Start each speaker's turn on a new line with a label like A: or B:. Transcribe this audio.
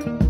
A: Thank you.